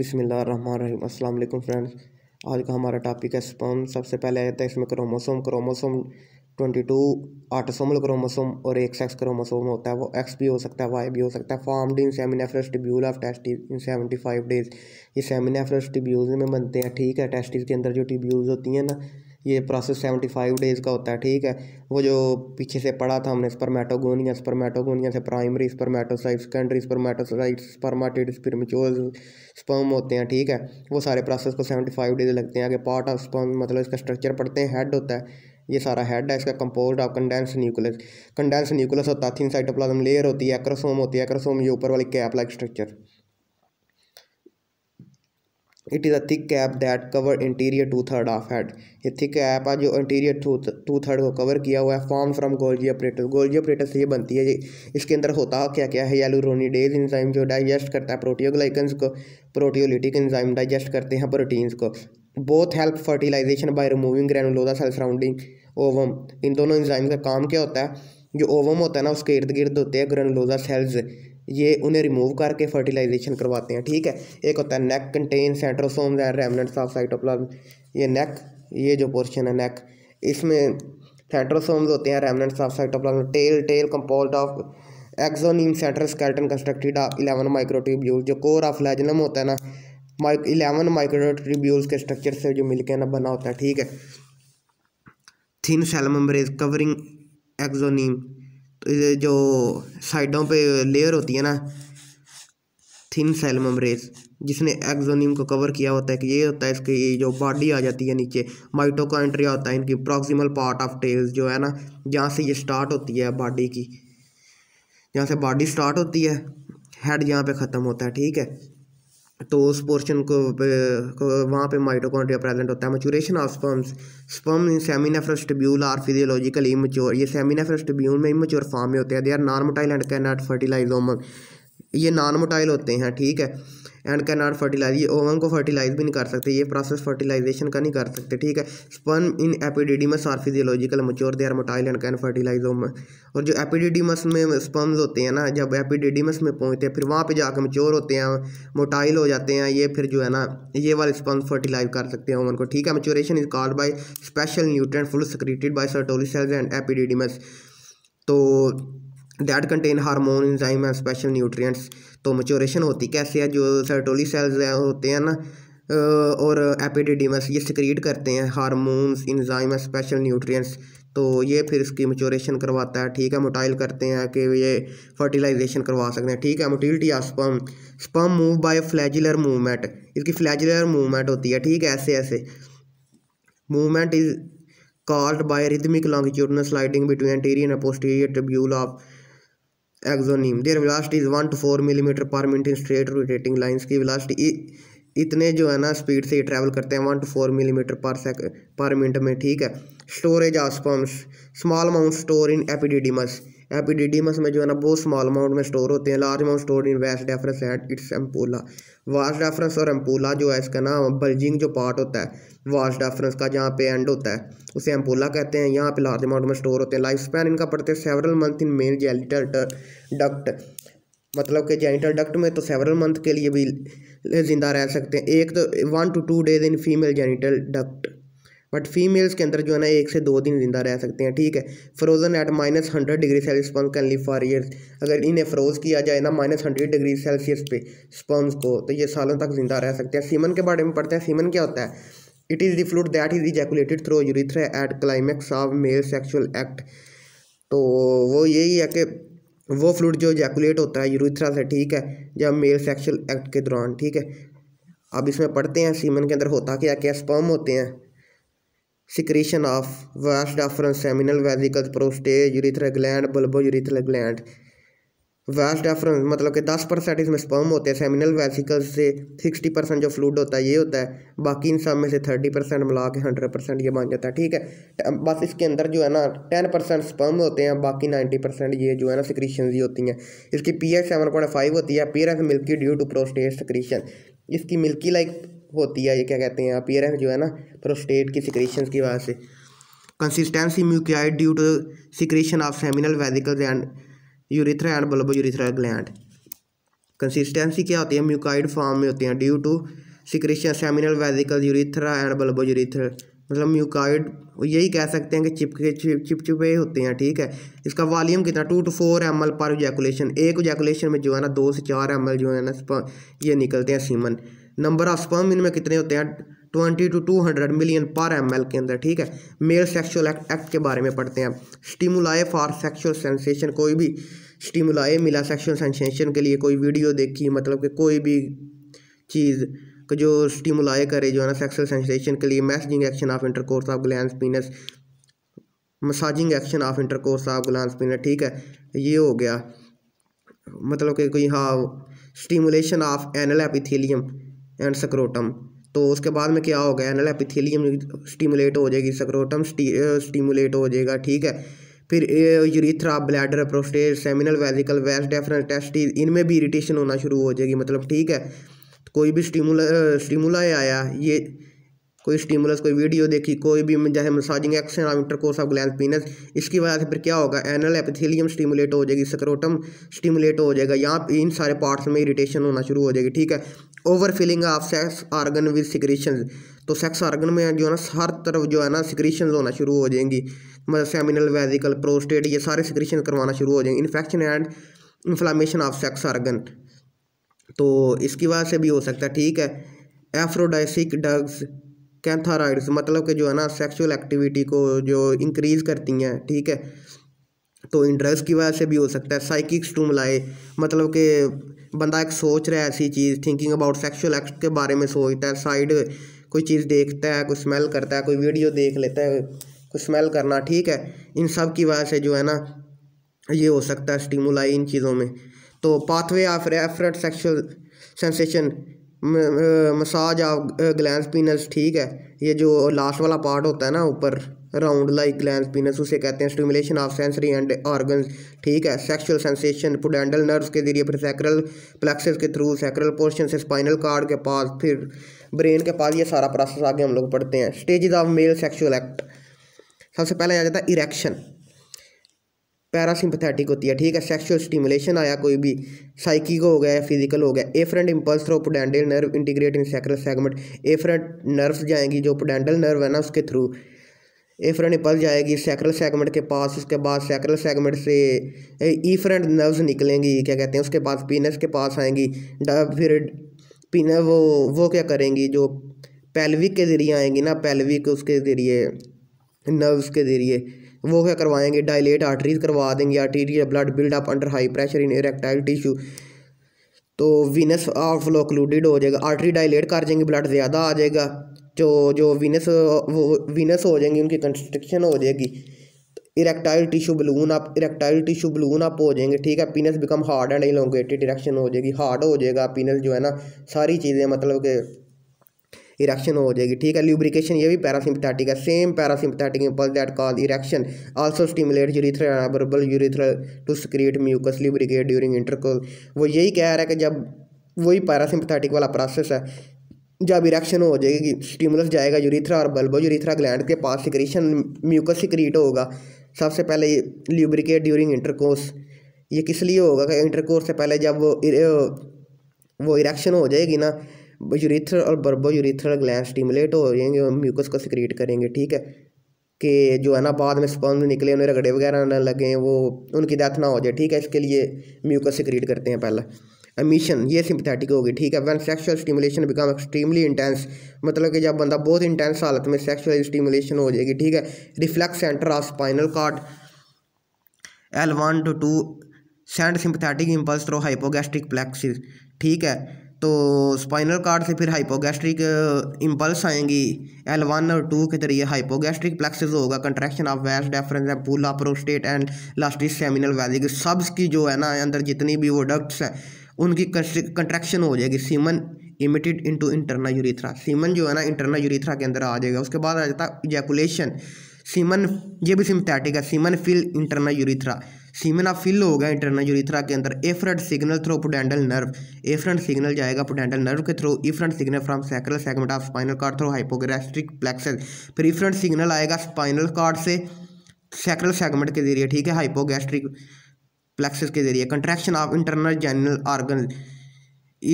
बिसमीम अस्सलाम वालेकुम फ्रेंड्स आज का हमारा टॉपिक है स्पर्म सबसे पहले आता है इसमें क्रोमोसोम क्रोमोसोम 22 आटोसोमल क्रोमोसोम और एक सेक्स क्रोमोसोम होता है वो एक्स भी हो सकता है वाई भी हो सकता है formed in seminiferous tubule of testis in seventy five days ये सेमिनेफ्रस ट्यूब्यूल में बनते हैं ठीक है टेस्टिस के अंदर जो ट्यूब्यूल्स होती हैं ना ये प्रोसेस सेवेंटी फाइव डेज़ का होता है ठीक है वो जो पीछे से पढ़ा था हमने स्पर्मेटोगोनिया स्पर्मेटोगोनिया से primary spermatocyte secondary spermatocyte spermatid spermatozoa sperm होते हैं ठीक है वो सारे प्रोसेस को सेवेंटी फाइव डेज लगते हैं आगे पार्ट ऑफ स्पर्म मतलब इसका स्ट्रक्चर पढ़ते हैं हेड होता है ये सारा हेड है इसका compose of condense nucleus condense nucleus होता है थिन साइटोप्लाज्म लेयर होती है एक्रोसोम होती है एक्रोसोम ये ऊपर वाली cap like structure it is a thick cap that cover interior two third of head ये थिक कैप है जो इंटीरियर टू थर्ड को कवर किया हुआ है form from Golgi operator Golgi operator से ये बनती है ये इसके अंदर होता है क्या क्या है डेज इंजाइम जो डाइजेस्ट करता है प्रोटियोग्लाइकन्स को प्रोटियोलिटिक इंजाइम डाइजेस्ट करते हैं प्रोटीन्स को both help fertilization by removing granulosa cell surrounding ovum इन दोनों इंजाइम का काम क्या होता है जो ओवम होता है ना उसके इर्द गिर्द होते हैं ग्रैनुलोदा सेल्स ये उन्हें रिमूव करके फर्टिलाइजेशन करवाते हैं ठीक है एक होता है neck contain centrosome and remnants of cytoplasm ये नेक ये जो पोर्शन है नेक इसमें सेंट्रोसोम्स होते हैं remnants of cytoplasm tail tail compose of axoneme central skeleton constructed of eleven microtubule जो कोर ऑफ लेजनम होता है ना माइक इलेवन माइक्रोट्यूब्यूल्स के स्ट्रक्चर से जो मिलकर ना बना होता है ठीक है थिन सेल कवरिंग एक्जोनीम जो साइडों पे लेयर होती है ना थिन सेल मेम्ब्रेन जिसने एक्जोनिम को कवर किया होता है कि ये होता है इसकी जो बॉडी आ जाती है नीचे माइटोकॉन्ड्रिया होता है इनकी प्रॉक्सिमल पार्ट ऑफ टेल्स जो है ना जहाँ से ये स्टार्ट होती है बॉडी की जहाँ से बॉडी स्टार्ट होती है हेड यहाँ पे ख़त्म होता है ठीक है तो उस पोर्शन को, को वहाँ पे माइटोकॉन्ड्रिया प्रेजेंट होता है maturation of sperms sperm seminiferous tubule are physiological immature ये सेमिनेफ्रस ट्यूल में इमेच्योर फॉर्म में होते हैं they are non motile and can not fertilize ovum ये नॉन मोटाइल होते हैं ठीक है एंड कैन नॉट फर्टिलाइज ये ओवन को फर्टिलाइज भी नहीं कर सकते ये प्रोसेस फर्टिलाइजेशन का नहीं कर सकते ठीक है sperm in epididymis are physiological mature they are motile and can fertilize ovum और जो एपिडिडीमस में स्पर्म्स होते हैं ना जब एपिडिडीमस में पहुँचते हैं फिर वहाँ पर जाकर मच्योर होते हैं मोटाइल हो जाते हैं ये फिर जो है ना ये वाले स्पर्म्स फर्टिलाइज कर सकते हैं ओवन को ठीक है maturation is called by special nutrient full secreted by Sertoli cells and epididymis तो that contain hormone enzyme and special nutrients तो मचोरेशन होती कैसे है जो सर्टोली सेल्स होते हैं ना और एपिडिडीमस ये सिक्रीट करते हैं hormones enzyme and special nutrients तो ये फिर इसकी मचोरेशन करवाता है ठीक है मोटाइल करते हैं कि ये फर्टिलाइजेशन करवा सकते हैं ठीक है motility of sperm sperm move by flagellar movement इसकी फ्लैजुलर मूवमेंट होती है ठीक है ऐसे ऐसे movement is called by rhythmic longitudinal sliding between anterior and posterior tubule of axoneme their velocity is one two four millimetre per minute in straight rotating lines की velocity इतने जो है ना स्पीड से ट्रैवल करते हैं one to four millimetre per sec per minute में ठीक है storage of sperms small amount store in epididymis epididymis में जो है ना बहुत स्मॉल अमाउंट में स्टोर होते हैं large amount store in vas deferens at its ampulla vas deferens और एम्पोला जो है इसका ना बल्जिंग जो पार्ट होता है वास्ट डेफरेंस का जहाँ पे एंड होता है उसे एम्पोला कहते हैं यहाँ पे लार्ज अमाउंट में स्टोर होते हैं लाइफ स्पैन इनका पड़ते हैं several month in male genital duct मतलब कि जेनिटल डक्ट में तो सेवरल मंथ के लिए भी जिंदा रह सकते हैं एक तो one two two days in female genital duct but females के अंदर जो है ना एक से दो दिन जिंदा रह सकते हैं ठीक है frozen at minus hundred degree Celsius sperms can live for years अगर इन्हें फ्रोज किया जाए ना माइनस हंड्रेड डिग्री सेल्सियस पे स्पम्स को तो ये सालों तक जिंदा रह सकते हैं सीमन के बारे में पढ़ते हैं सीमन क्या होता है it is the fluid that is ejaculated through urethra at climax of male sexual act तो वो यही है कि वो फ्लूड जो जैकुलेट होता है यूरिथ्रा से ठीक है या मेल सेक्शुअल एक्ट के दौरान ठीक है अब इसमें पढ़ते हैं सीमन के अंदर होता क्या क्या स्पर्म होते हैं secretion of vast afferent seminal vesicles, prostate, urethral gland, bulbourethral gland. Vas deferens मतलब कि 10 परसेंट इसमें स्पर्म होते हैं सेमिनल वेसिकल्स से 60 परसेंट जो फ्लूड होता है ये होता है बाकी इन सब में से 30 परसेंट मिला के हंड्रेड परसेंट ये बन जाता है ठीक है बस इसके अंदर जो है ना 10 परसेंट स्पर्म होते हैं बाकी 90 परसेंट ये जो है ना सिक्रीशन ही होती हैं इसकी P H seven point five होती है appearance milky due to prostate secretion इसकी मिल्की लाइक होती है ये क्या कहते हैं अपीयरेंस जो है ना प्रोस्टेट की सिक्रीशन की वजह से consistency mucoid due to secretion of seminal vesicles and urethra and bulb urethra gland consistency क्या होती है म्यूकाइड फॉर्म में होती है due to secretion seminal vesicle urethra and bulbo urethra मतलब म्यूकाइड यही कह सकते हैं कि चिपके चिप चिपचिपे होते हैं ठीक है इसका वॉल्यूम कितना two to four M L per ejaculation एक जैकुलेशन में जो है ना दो से चार एम एल जो है ना ये निकलते हैं सीमन नंबर ऑफ स्पर्म इनमें कितने होते हैं twenty two two hundred million per M L के अंदर ठीक है मेल सेक्शुअल एक्ट, एक्ट के बारे में पढ़ते हैं स्टिमुलाए फॉर सेक्शुअल सेंसेशन कोई भी स्टिमुलाए मिला सेक्शुअल सेंसेशन के लिए कोई वीडियो देखी मतलब कि कोई भी चीज़ को जो स्टिमुलाए करे जो है ना सेक्सुअल सेंसेशन के लिए massaging action of intercourse of gland penis massaging action of intercourse of gland penis ठीक है ये हो गया मतलब कि कोई हाँ stimulation of anal epithelium and scrotum तो उसके बाद में क्या होगा एनल एपिथीलियम स्टिमुलेट हो जाएगी सक्रोटम स्टिमुलेट हो जाएगा ठीक है फिर urethra bladder prostate seminal vesicle vas deferens testis इनमें भी इरीटेशन होना शुरू हो जाएगी मतलब ठीक है तो कोई भी स्टिमुला स्टिमुला आया ये कोई स्टिमुलस कोई वीडियो देखी कोई भी जैसे massaging action intercourse of gland penis इसकी वजह से फिर क्या होगा एनल एपिथेलियम स्टिमुलेट हो जाएगी स्क्रोटम स्टिमुलेट हो जाएगा यहाँ इन सारे पार्ट्स में इरिटेशन होना शुरू हो जाएगी ठीक है over filling of sex organ with secretion तो सेक्स आर्गन में जो है ना हर तरफ जो है ना सिक्रीशन होना शुरू हो जाएंगी मतलब सेमिनल वेजिकल प्रोस्टेट ये सारे सिक्रीशन करवाना शुरू हो जाएंगे infection and inflammation of sex organ तो इसकी वजह से भी हो सकता है ठीक है एफ्रोडाइसिक ड्रग्स कैंथाराइड्स मतलब कि जो है ना सेक्सुअल एक्टिविटी को जो इंक्रीज़ करती हैं ठीक है तो इन ड्रग्स की वजह से भी हो सकता है साइकिक स्टूमलाए मतलब कि बंदा एक सोच रहा है ऐसी चीज़ थिंकिंग अबाउट सेक्सुअल एक्ट के बारे में सोचता है साइड कोई चीज़ देखता है कोई स्मेल करता है कोई वीडियो देख लेता है कोई स्मेल करना ठीक है इन सब की वजह से जो है ना ये हो सकता है स्टीमुलाई इन चीज़ों में तो pathway of referent sexual sensation massage of glans penis ठीक है ये जो लास्ट वाला पार्ट होता है ना ऊपर राउंड लाइक ग्लैंस पीनस उसे कहते हैं stimulation of sensory end organ ठीक है सेक्सुअल सेंसेशन पुडेंडल नर्व्स के जरिए फिर सैक्रल प्लेक्सेस के थ्रू सैक्रल पोर्शन से स्पाइनल कार्ड के पास फिर ब्रेन के पास ये सारा प्रोसेस आगे हम लोग पढ़ते हैं stages of male sexual act सबसे पहले आ जाता है इरेक्शन पैरासिम्पथेटिक होती है ठीक है सेक्सुअल स्टिमुलेशन आया कोई भी साइकिक हो गया या फिजिकल हो गया afferent impulse through pudendal nerve integrate in sacral segment efferent nerve जाएंगी जो पोडेंटल नर्व है ना उसके थ्रू एफरेंट इम्पल्स जाएगी सेक्रल सेगमेंट के पास उसके बाद सेक्रल सेगमेंट से ई फ्रेंट नर्व निकलेंगी क्या कहते हैं उसके बाद पीनस के पास आएंगी फिर पीना वो वो क्या करेंगी जो पैल्विक के ज़रिए आएंगी ना पैल्विक उसके ज़रिए नर्व्स के ज़रिए वो क्या करवाएंगे डायलेट आर्टरीज करवा देंगे arterial blood buildup under high pressure in erectile tissue तो वीनस फ्लो क्लूडेड हो जाएगा आर्टरी डायलेट कर जाएंगे ब्लड ज़्यादा आ जाएगा जो जो वीनस वो वीनस हो जाएंगी उनकी कंस्ट्रिक्शन हो जाएगी erectile tissue balloon up erectile tissue balloon up हो जाएंगे ठीक है penis become hard and elongated erection हो जाएगी हार्ड हो जाएगा पीनस जो है ना सारी चीज़ें मतलब कि इरेक्शन हो जाएगी ठीक है ल्यूब्रिकेशन ये भी पैरासिम्पथेटिक है same parasympathetic impulse that cause erection also stimulate urethral and bulbo urethral to secrete mucus lubricate during intercourse वो यही कह रहा है कि जब वही पैरासिम्पथेटिक वाला प्रोसेस है जब इरेक्शन हो जाएगी स्टिमुलस जाएगा यूरिथ्रा और बल्बो यूरिथ्रा ग्लैंड के पास सिक्रीशन म्यूकस सिक्रीट होगा सबसे पहले ल्यूब्रिकेट ड्यूरिंग इंटरकोर्स ये किस लिए होगा कि इंटरकोर्स से पहले जब वो इर, वो इरेक्शन हो जाएगी ना यूरिथ्रल और बर्बो यूरिथ्रल ग्लैंड स्टिमुलेट हो जाएंगे और म्यूकस को सिक्रिएट करेंगे ठीक है कि जो है ना बाद में स्पॉन्ज निकले उन्हें रगड़े वगैरह ना लगें वो उनकी डेथ ना हो जाए ठीक है इसके लिए म्यूकस सिक्रिएट करते हैं पहले अमीशन ये सिंपथेटिक होगी ठीक है when sexual stimulation become extremely intense मतलब कि जब बंदा बहुत इंटेंस हालत में सेक्शुअल स्टिमुलेशन हो जाएगी ठीक है reflex centre of spinal cord L one two two send sympathetic impulse through hypogastric plexus ठीक है तो स्पाइनल कार्ड से फिर हाइपोगेस्ट्रिक इम्पल्स uh, आएंगी एल वन और टू के जरिए हाइपोगैस्ट्रिक प्लेक्सिस होगा contraction of vas deferens and ampulla prostate and elastic seminal valley सब्स की जो है ना अंदर जितनी भी वो डक्ट्स हैं उनकी कंट्रैक्शन हो जाएगी semen emitted into internal urethra semen जो है ना इंटरनल यूरिथ्रा के अंदर आ जाएगा उसके बाद आ जाता है इजैकुलेशन सीमन ये भी सिमथेटिक है semen fill internal urethra semen आप फिल होगा इंटरनल यूरिथ्रा के अंदर efferent signal through pudendal nerve efferent signal जाएगा पोडेंडल नर्व के through efferent signal from sacral segment of spinal cord through hypogastric plexus फिर इफरंट e सिग्नल आएगा spinal cord से sacral segment के जरिए ठीक है हाइपोगैस्ट्रिक फ्लैक्सिस के जरिए contraction of internal genital organ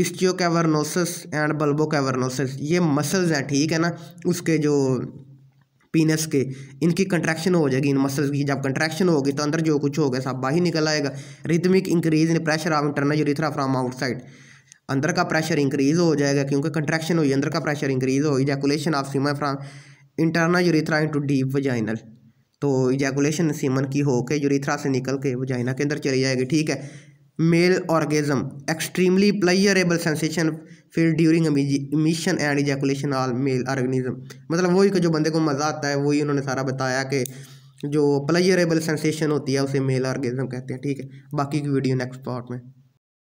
ischio and bulbo ये मसल्स हैं ठीक है ना उसके जो पीनस के इनकी कंट्रैक्शन हो जाएगी इन मसल्स की जब कंट्रैक्शन होगी तो अंदर जो कुछ होगा सब बाहर निकल आएगा rhythmic increase in pressure of internal urethra from outside अंदर का प्रेशर इंक्रीज हो जाएगा क्योंकि कंट्रैक्शन हुई अंदर का प्रेशर इंक्रीज हो ejaculation of semen from internal urethra into deep vaginal तो इजैकुलेशन सीमन की होकर यूरिथ्रा से निकल के वजाइना के अंदर चली जाएगी ठीक है male orgasm extremely pleasurable sensation फिर during emission and ejaculation all male organism मतलब वही जो बंदे को मज़ा आता है वही उन्होंने सारा बताया कि जो प्लेयरेबल सेंसेशन होती है उसे मेल ऑर्गेजम कहते हैं ठीक है बाकी की वीडियो नेक्स्ट पार्ट में